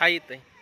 हा येतं आहे